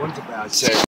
want